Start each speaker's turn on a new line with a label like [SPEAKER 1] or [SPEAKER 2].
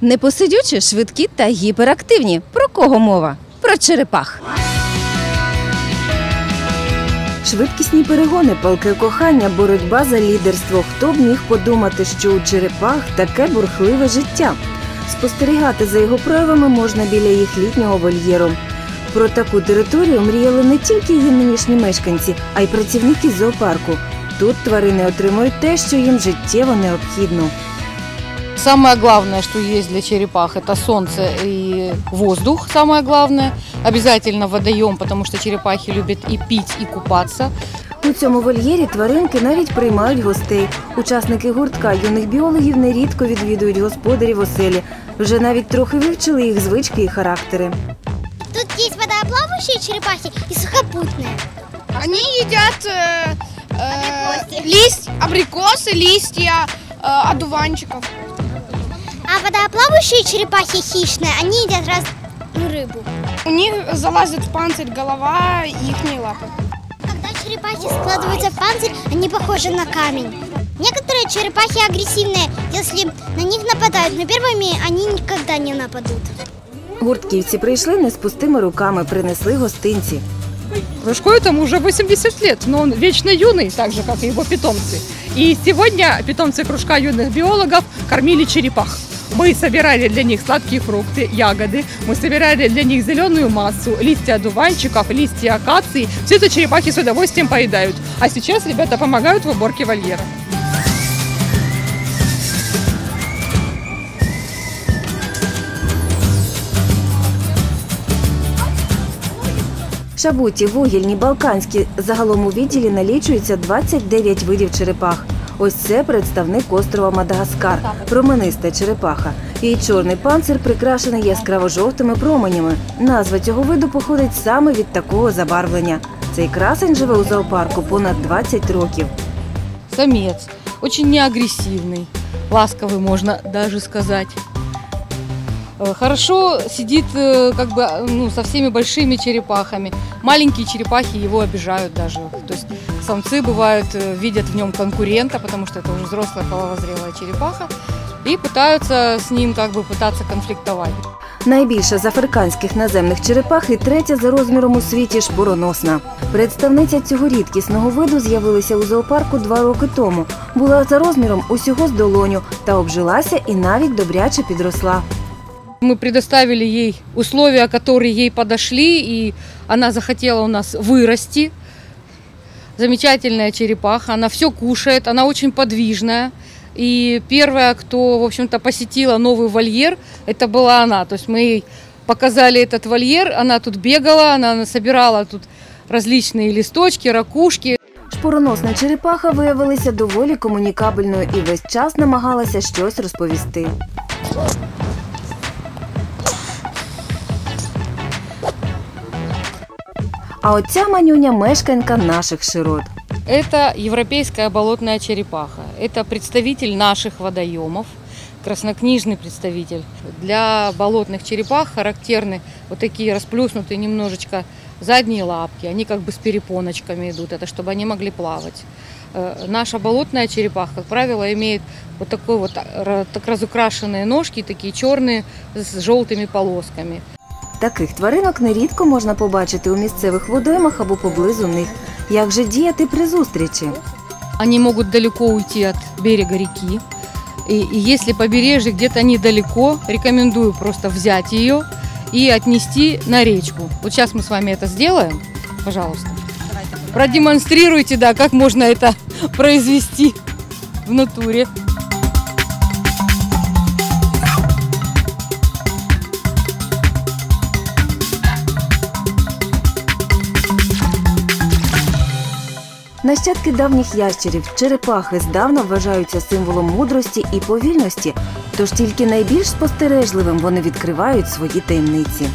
[SPEAKER 1] Непосидючі, швидкі та гіперактивні. Про кого мова? Про черепах. Швидкісні перегони, палке кохання, боротьба за лідерство. Хто б міг подумати, що у черепах таке бурхливе життя? Спостерігати за його проявами можна біля їх літнього вольєру. Про таку територію мріяли не тільки її нинішні мешканці, а й працівники зоопарку. Тут тварини отримують те, що їм життєво необхідно.
[SPEAKER 2] Самое главное, что есть для черепах, это солнце и воздух, самое главное. Обязательно водоем, потому что черепахи любят и пить, и купаться.
[SPEAKER 1] У цьому вольєрі тваринки навіть приймають гостей. Учасники гуртка юних біологів нерідко відвідують господарів оселі. Вже навіть трохи вивчили їх звички і характери.
[SPEAKER 3] Тут есть водоплавающие черепахи и сухопутные.
[SPEAKER 4] Они едят э, э, лист, абрикосы, листья э, одуванчиков.
[SPEAKER 3] А водоплавающие черепахи хищные, они едят разную рыбу.
[SPEAKER 4] У них залазит в панцирь голова и их лапы.
[SPEAKER 3] Когда черепахи складываются в панцирь, они похожи на камень. Некоторые черепахи агрессивные, если на них нападают, но первыми они никогда не нападут.
[SPEAKER 1] Гуртківці прийшли не з пустими руками, принесли гостинці.
[SPEAKER 5] Кружку этому уже 80 лет, но он вечно юный, так же, как и его питомцы. И сегодня питомцы кружка юных биологов кормили черепах. Мы собирали для них сладкие фрукты, ягоды, мы собирали для них зеленую массу, листья одуванчиков, листья акации. Все это черепахи с удовольствием поедают. А сейчас ребята помогают в уборке вольера.
[SPEAKER 1] Шабуті, вугільні, балканські. Загалом у відділі налічується 29 видів черепах. Ось це представник острова Мадагаскар, промениста черепаха. Її чорний панцир прикрашений яскраво-жовтими променями. Назва цього виду походить саме від такого забарвлення. Цей красень живе у зоопарку понад 20 років.
[SPEAKER 2] Самець, очень неагресивний, ласковий можна навіть сказать. Э, Хорошо сидит э, как бы э, ну, со всеми большими черепахами. Маленькие черепахи его обижают даже. То есть самцы бывают, э, видят в нем конкурента, потому что это уже взрослая половозрелая черепаха, и пытаются с ним как бы пытаться конфликтовать.
[SPEAKER 1] Найбільша з африканських наземних черепах і третя за розміром у світі шпуроносна. Представниця цього рідкісного виду з'явилася у зоопарку два роки тому. Була за розміром усього з долоню та обжилася і навіть добряче підросла.
[SPEAKER 2] Мы предоставили ей условия, которые ей подошли, и она захотела у нас вырасти. Замечательная черепаха, она все кушает, она очень подвижная. И первая, кто, в общем-то, посетила новый вольер, это была она. То есть мы ей показали этот вольер, она тут бегала, она собирала тут различные листочки, ракушки.
[SPEAKER 1] Шпуроносна черепаха виявилася доволі комунікабельною і весь час намагалася щось розповісти. А оця манюня мешканка наших широт.
[SPEAKER 2] Это европейская болотная черепаха. Это представитель наших водоемов, краснокнижный представитель. Для болотных черепах характерны вот такие расплюснутые немножечко задние лапки. Они как бы с перепоночками идут, это чтобы они могли плавать. Э, Наша болотная черепаха, как правило, имеет вот такой вот ра- так разукрашенные ножки, такие черные с желтыми полосками.
[SPEAKER 1] Таких тваринок нерідко можна побачити у місцевих водоймах або поблизу них. Як же діяти при зустрічі?
[SPEAKER 2] Они могут далеко уйти от берега реки. И, и если побережье где-то недалеко, рекомендую просто взять ее и отнести на речку. Вот сейчас мы с вами это сделаем. Пожалуйста. Продемонстрируйте, да, как можно это произвести в натуре.
[SPEAKER 1] Нащадки давніх ящерів, черепахи здавна вважаються символом мудрості і повільності, тож тільки найбільш спостережливим вони відкривають свої таємниці.